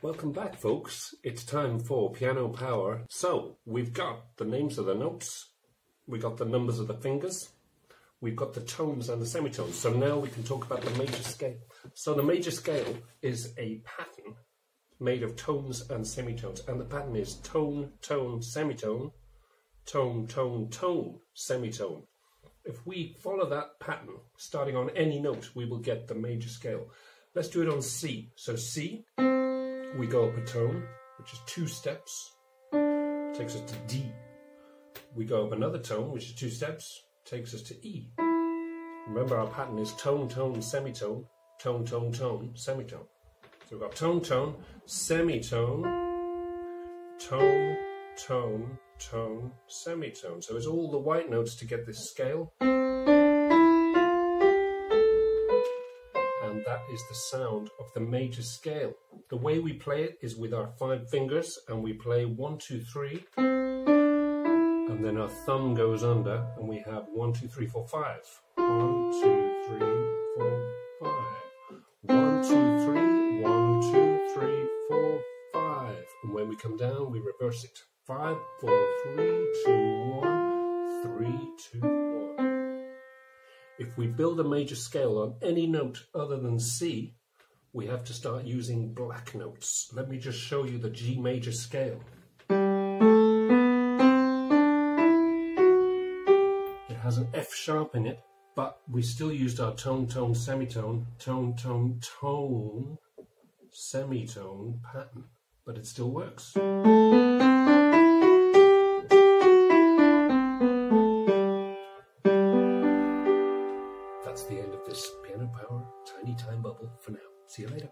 Welcome back, folks. It's time for Piano Power. So, we've got the names of the notes, we've got the numbers of the fingers, we've got the tones and the semitones. So now we can talk about the major scale. So the major scale is a pattern made of tones and semitones, and the pattern is tone, tone, semitone, tone, tone, tone, semitone. If we follow that pattern, starting on any note, we will get the major scale. Let's do it on C. So C we go up a tone, which is two steps, takes us to D. We go up another tone, which is two steps, takes us to E. Remember our pattern is tone, tone, semitone, tone, tone, tone, semitone. So we've got tone, tone, semitone, tone, tone, tone, semitone. So it's all the white notes to get this scale. and that is the sound of the major scale. The way we play it is with our five fingers and we play one, two, three, and then our thumb goes under and we have one, two, three, four, five. One, two, three, four, five. One, two, three, one, two, three, four, five. And when we come down, we reverse it. Five, four, three, two, one, three, two, one. If we build a major scale on any note other than C, we have to start using black notes. Let me just show you the G major scale. It has an F sharp in it, but we still used our tone, tone, semitone, tone, tone, tone, semitone pattern, but it still works. That's the end of this Piano Power Tiny Time Bubble for now. See you later.